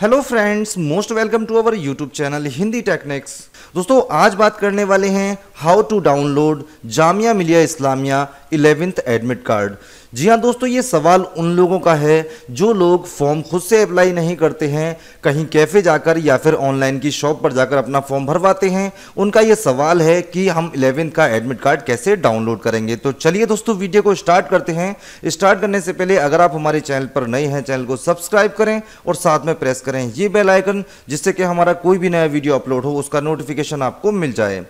Hello friends most welcome to our YouTube channel Hindi techniques दोस्तों, आज बात करने वाले हैं how to download Jamia Millia Islamia eleventh admit card जी हाँ दोस्तों, ये सवाल उन लोगों का है जो लोग फॉर्म खुद से अप्लाई नहीं करते हैं, कहीं कैफ़े जाकर या फिर ऑनलाइन की शॉप पर जाकर अपना फॉर्म भरवाते हैं। उनका ये सवाल है कि हम इलेवेंथ का एडमिट कार्ड कैसे डाउनलोड करेंगे? तो चलिए दोस्तों वीडियो को स्टार्ट करते हैं। स्टार्ट करने से पहले अगर आप हमारे चैनल पर नए हैं चैनल को सब्सक्राइब करें और साथ में प्रेस करें ये बेलाइकन जिससे कि हमारा कोई भी नया वीडियो अपलोड हो, उसका नोटिफिकेशन आपको मिल जाए।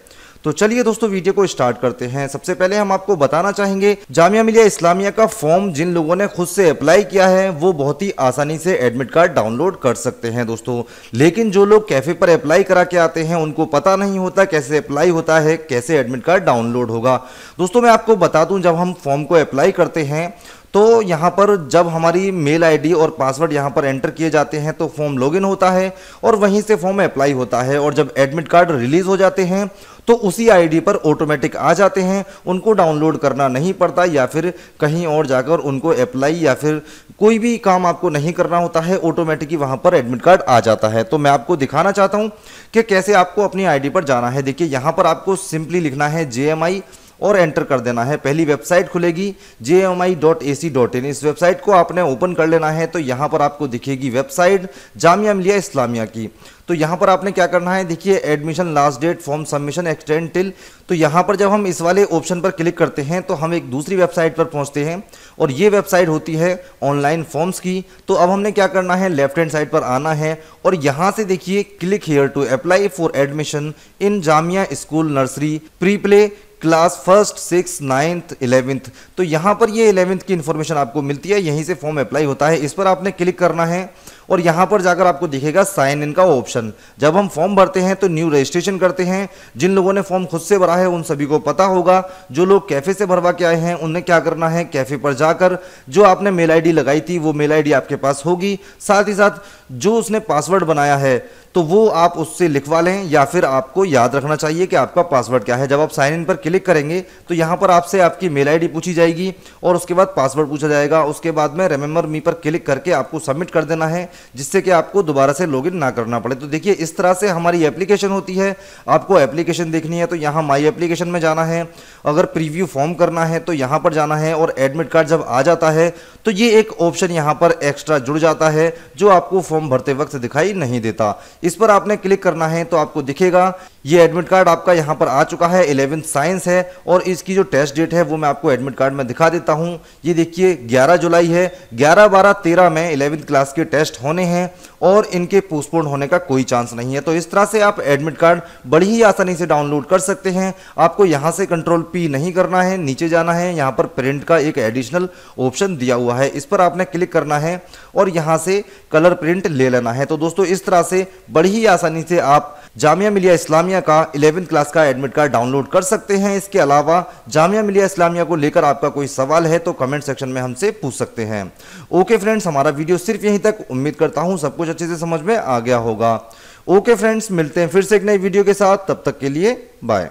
तो चलिए दोस्तों वीडियो को स्टार्ट करते हैं। सबसे पहले हम आपको बताना चाहेंगे, जामिया मिलिया इस्लामिया का फॉर्म जिन लोगों ने खुद से अप्लाई किया है, वो बहुत ही आसानी से एडमिट कार्ड डाउनलोड कर सकते हैं दोस्तों। लेकिन जो लोग कैफ़े पर अप्लाई करा के आते हैं, उनको पता नहीं होता कैसे अप्लाई होता है, कैसे एडमिट कार्ड डाउनलोड होगा। दोस्तों, मैं आपको बता दूँ, जब हम फॉर्म को अप्लाई करते हैं तो यहाँ पर जब हमारी मेल आईडी और पासवर्ड यहाँ पर एंटर किए जाते हैं तो फॉर्म लॉगिन होता है और वहीं से फॉर्म अप्लाई होता है। और जब एडमिट कार्ड रिलीज़ हो जाते हैं तो उसी आईडी पर ऑटोमेटिक आ जाते हैं। उनको डाउनलोड करना नहीं पड़ता या फिर कहीं और जाकर उनको अप्लाई या फिर कोई भी काम आपको नहीं करना होता है ऑटोमेटिकली वहाँ पर एडमिट कार्ड आ जाता है। तो मैं आपको दिखाना चाहता हूँ कि कैसे आपको अपनी आईडी पर जाना है। देखिए, यहाँ पर आपको सिंपली लिखना है जेएमआई और एंटर कर देना है। पहली वेबसाइट खुलेगी J M I dot A C dot in इस वेबसाइट को आपने ओपन कर लेना है तो यहाँ पर आपको दिखेगी वेबसाइट जामिया मिलिया इस्लामिया की। तो यहाँ पर आपने क्या करना है, देखिए admission last date form submission extend till तो यहाँ पर जब हम इस वाले ऑप्शन पर क्लिक करते हैं तो हम एक दूसरी वेबसाइट पर पहुँचते हैं और ये वेबसाइट होती है ऑनलाइन फॉर्म्स की। तो अब हमने क्या करना है लेफ़्ट हैंड साइड पर आना है और यहाँ से देखिए click here to apply for admission in Jamia school nursery pre play class first, six, ninth, eleventh. तो यहाँ पर ये इलेवेंथ की इन्फॉर्मेशन आपको मिलती है, यहीं से फॉर्म अप्लाई होता है। इस पर आपने क्लिक करना है और यहाँ पर जाकर आपको दिखेगा साइन इन का ऑप्शन जब हम फॉर्म भरते हैं तो न्यू रजिस्ट्रेशन करते हैं। जिन लोगों ने फॉर्म खुद से भरा है, उन सभी को पता होगा। जो लोग कैफ़े से भरवा के आए हैं उन्हें क्या करना है? कैफ़े पर जाकर जो आपने मेल आईडी लगाई थी, वो मेल आईडी आपके पास होगी। साथ ही साथ जो उसने पासवर्ड बनाया है तो वो आप उससे लिखवा लें या फिर आपको याद रखना चाहिए कि आपका पासवर्ड क्या है। जब आप साइन इन पर क्लिक करेंगे तो यहाँ पर आपसे आपकी मेल आईडी पूछी जाएगी और उसके बाद पासवर्ड पूछा जाएगा। उसके बाद में रिमेंबर मी पर क्लिक करके आपको सबमिट कर देना है, जिससे कि आपको दोबारा से लॉगिन ना करना पड़े। तो देखिए, इस तरह से हमारी एप्लीकेशन होती है। आपको एप्लीकेशन देखनी है तो यहाँ माई एप्लीकेशन में जाना है। अगर प्रीव्यू फॉर्म करना है तो यहाँ पर जाना है और एडमिट कार्ड जब आ जाता है तो ये एक ऑप्शन यहाँ पर एक्स्ट्रा जुड़ जाता है, जो आपको फॉर्म भरते वक्त दिखाई नहीं देता। इस पर आपने क्लिक करना है तो आपको दिखेगा, ये एडमिट कार्ड आपका यहाँ पर आ चुका है इलेवेंथ साइंस है, और इसकी जो टेस्ट डेट है वो मैं आपको एडमिट कार्ड में दिखा देता हूँ। ये देखिए 11 जुलाई है 11 बारह 13 में इलेवेंथ क्लास के टेस्ट होने हैं, और इनके पोस्टपोन होने का कोई चांस नहीं है। तो इस तरह से आप एडमिट कार्ड बड़ी ही आसानी से डाउनलोड कर सकते हैं। आपको यहाँ से कंट्रोल पी नहीं करना है, नीचे जाना है, यहाँ पर प्रिंट का एक एडिशनल ऑप्शन दिया हुआ है। इस पर आपने क्लिक करना है और यहाँ से कलर प्रिंट ले लेना है। तो दोस्तों, इस तरह से बड़ी ही आसानी से आप जामिया मिलिया इस्लामिया का इलेवेंथ क्लास का एडमिट कार्ड डाउनलोड कर सकते हैं। इसके अलावा जामिया मिलिया इस्लामिया को लेकर आपका कोई सवाल है तो कमेंट सेक्शन में हमसे पूछ सकते हैं। ओके फ्रेंड्स, हमारा वीडियो सिर्फ़ यहीं तक। उम्मीद करता हूँ सब कुछ अच्छे से समझ में आ गया होगा। ओके फ्रेंड्स, मिलते हैं फिर से एक नई वीडियो के साथ। तब तक के लिए बाय।